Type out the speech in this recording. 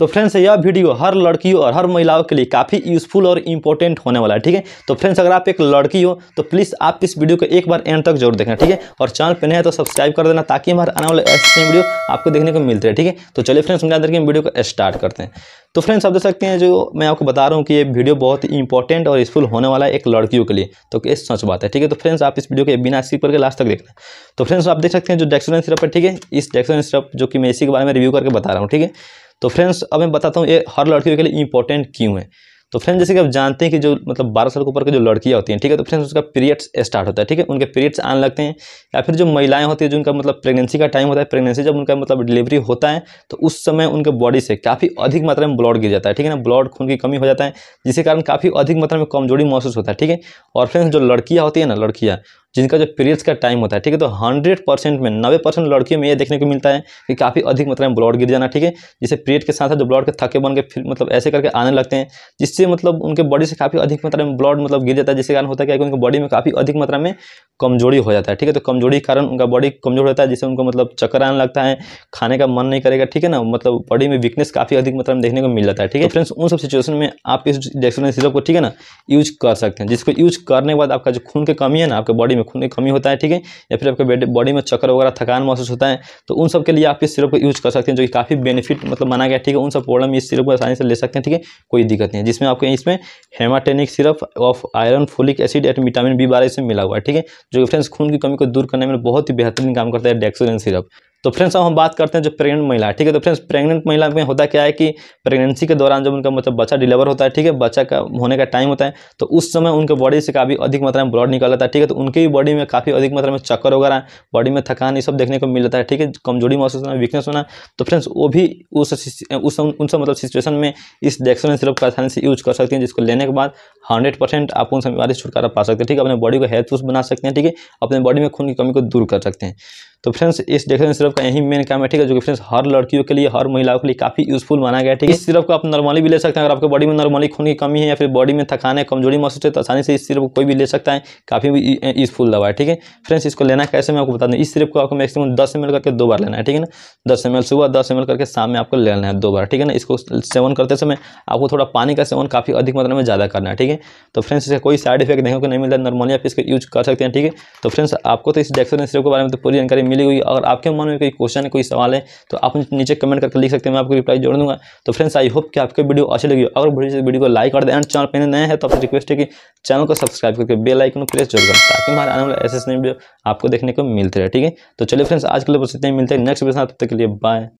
तो फ्रेंड्स यह वीडियो हर लड़कियों और हर महिलाओं के लिए काफ़ी यूज़फुल और इंपॉर्टेंट होने वाला है, ठीक है? तो फ्रेंड्स अगर आप एक लड़की हो तो प्लीज़ आप इस वीडियो को एक बार एंड तक ज़रूर देखना, ठीक है? और चैनल पर नहीं है तो सब्सक्राइब कर देना ताकि हमारे आने वाले ऐसे वीडियो आपको देखने को मिलते हैं ठीक है? तो चलिए फ्रेंड्स हम अंदर के वीडियो को स्टार्ट करते हैं। तो फ्रेंड्स आप देख सकते हैं जो मैं आपको बता रहा हूँ कि ये वीडियो बहुत ही इंपॉर्टेंट और यूजफुल होने वाला है एक लड़कियों के लिए। तो ये सच बात है, ठीक है? तो फ्रेंड्स आप इस वीडियो के बिना स्किप करके लास्ट तक देखना। तो फ्रेंड्स आप देख सकते हैं जो डेक्सोन सिरप है, ठीक है? इस डेक्सोन सिरप जो कि मैं इसी के बारे में रिव्यू करके बता रहा हूँ, ठीक है? तो फ्रेंड्स अब मैं बताता हूँ ये हर लड़कियों के लिए इंपॉर्टेंट क्यों है। तो फ्रेंड्स जैसे कि आप जानते हैं कि जो मतलब बारह साल के ऊपर के जो लड़कियाँ होती हैं, ठीक है तो फ्रेंड्स उसका पीरियड्स स्टार्ट होता है, ठीक है, उनके पीरियड्स आने लगते हैं, या फिर जो महिलाएँ होती हैं जिनका मतलब प्रेगनेंसी का टाइम होता है प्रेगनेंसी जब उनका मतलब डिलीवरी होता है तो उस समय उनके बॉडी से काफ़ी अधिक मात्रा में ब्लड गिर जाता है, ठीक है ना ब्लड खून की कमी हो जाता है, जिसके कारण काफ़ी अधिक मात्रा में कमज़ोरी महसूस होता है, ठीक है। और फ्रेंड्स जो लड़कियाँ होती है ना, लड़कियाँ जिनका जो पीरियड्स का टाइम होता है, ठीक है? तो हंड्रेड परसेंट में, नब्बे परसेंट लड़कियों में ये देखने को मिलता है कि काफ़ी अधिक मात्रा में ब्लड गिर जाना, ठीक है? जिससे पीरियड के साथ साथ जो ब्लड के थके बन के फिर मतलब ऐसे करके आने लगते हैं, जिससे मतलब उनके बॉडी से काफ़ी अधिक मात्रा में ब्लड मतलब गिर जाता है, जिसके कारण होता है क्या उनके बॉडी में काफ़ी अधिक मात्रा में कमज़ोरी हो जाता है, ठीक है? तो कमज़ोरी के कारण उनका बॉडी कमज़ोर होता है, जिससे उनको मतलब चक्कर आने लगता है, खाने का मन नहीं करेगा, ठीक है ना? मतलब बॉडी में वीकनेस काफ़ी अधिक मात्रा में देखने को मिल जाता है, ठीक है? फ्रेंड्स उन सब सिचुएशन में आप इस डेक्सोन सिरप को ठीक है ना यूज़ कर सकते हैं। जिसको यूज़ करने के बाद आपका जो खून की कमी है ना, आपके बॉडी में खून की कमी होता है, ठीक है? या फिर आपके बॉडी में चक्कर वगैरह, थकान महसूस होता है तो उन सब के लिए आप इस सिरप को यूज़ कर सकते हैं, जो कि काफ़ी बेनिफिट मतलब माना गया, ठीक है? उन सब प्रॉब्लम इस सिरप को आसानी से ले सकते हैं, ठीक है? कोई दिक्कत नहीं है। जिसमें आपको इसमें hematinic syrup of iron folic acid and vitamin B बारह इसमें मिला हुआ है, ठीक है? जो फ्रेंड्स खून की कमी को दूर करने में बहुत ही बेहतरीन काम करता है डेक्सोजन सिरप तो फ्रेंड्स अब हम बात करते हैं जो प्रेग्नेंट महिला ठीक है? तो फ्रेंड्स प्रेग्नेंट महिला में होता क्या है कि प्रेगनेंसी के दौरान जब उनका मतलब बच्चा डिलीवर होता है, ठीक है? बच्चा का होने का टाइम होता है तो उस समय उनके बॉडी से काफ़ी अधिक मात्रा में ब्लड निकल जाता है, ठीक है? तो उनकी बॉडी में काफ़ी अधिक मात्रा में चक्कर वगैरह बॉडी में थकान, ये सब देखने को मिल है, ठीक है? कमज़ोरी महसूस होना वीकनेस होना तो फ्रेंड्स वो भी उस उस उन सब मतलब सिचुएशन में इस डेक्सोन सिरप का आसानी से यूज़ कर सकते हैं, जिसको लेने के बाद हंड्रेड परसेंट आप उन बीमारी छुटकारा पा सकते हैं, ठीक है? अपने बॉडी को हेल्थफुल बना सकते हैं, ठीक है? अपने बॉडी में खून की कमी को दूर कर सकते हैं। तो फ्रेंड्स इस डेक्सोजन सिरप का यही मेन काम है ठीक है? जो कि फ्रेंड्स हर लड़कियों के लिए हर महिलाओं के लिए काफ़ी यूजफुल माना गया है ठीक है? इस सिरप को आप नॉर्मली भी ले सकते हैं अगर आपके बॉडी में नॉर्मली खून की कमी है या फिर बॉडी में थकान है कमज़ोरी महसूस है तो आसानी से इस सिरप को कोई भी ले सकता है काफ़ी यूजफुल दवा है ठीक है? फ्रेंड्स इसको लेना कैसे मैं आपको बता दें इस सिरप को आपको मैक्सिमम दस एम करके दो बार लेना है ठीक है ना? दस एम सुबह दस एम करके शाम में आपको लेना है दो बार ठीक है ना? इसको सेवन करते समय आपको थोड़ा पानी का सेवन काफ़ी अधिक मात्रा में ज़्यादा करना है ठीक है? तो फ्रेंड्स इसका कोई साइड इफ़ेक्ट देखने को नहीं मिलता नॉर्मली आप इसको यूज़ कर सकते हैं ठीक है? तो फ्रेंड्स आपको तो इस डेक्सोजन सिरप के बारे में तो पूरी जानकारी मिली हुई अगर आपके मन में कोई क्वेश्चन है कोई सवाल है तो आप नीचे कमेंट करके लिख सकते हैं, मैं आपको रिप्लाई जोड़ दूँगा। तो फ्रेंड्स आई होप कि आपके वीडियो अच्छी लगी। अगर वीडियो वीडियो को लाइक कर दें। एंड चैनल पर नए हैं तो आपसे रिक्वेस्ट है कि चैनल को सब्सक्राइब करके बेल आइकन प्रेस ज़रूर करें ताकि हमारे आने वाले ऐसे नए वीडियो आपको देखने को मिलते रहे, ठीक है? तो चलिए फ्रेंड्स आज के लिए बस इतने मिलते हैं नेक्स्ट वीडियो तक के लिए बाय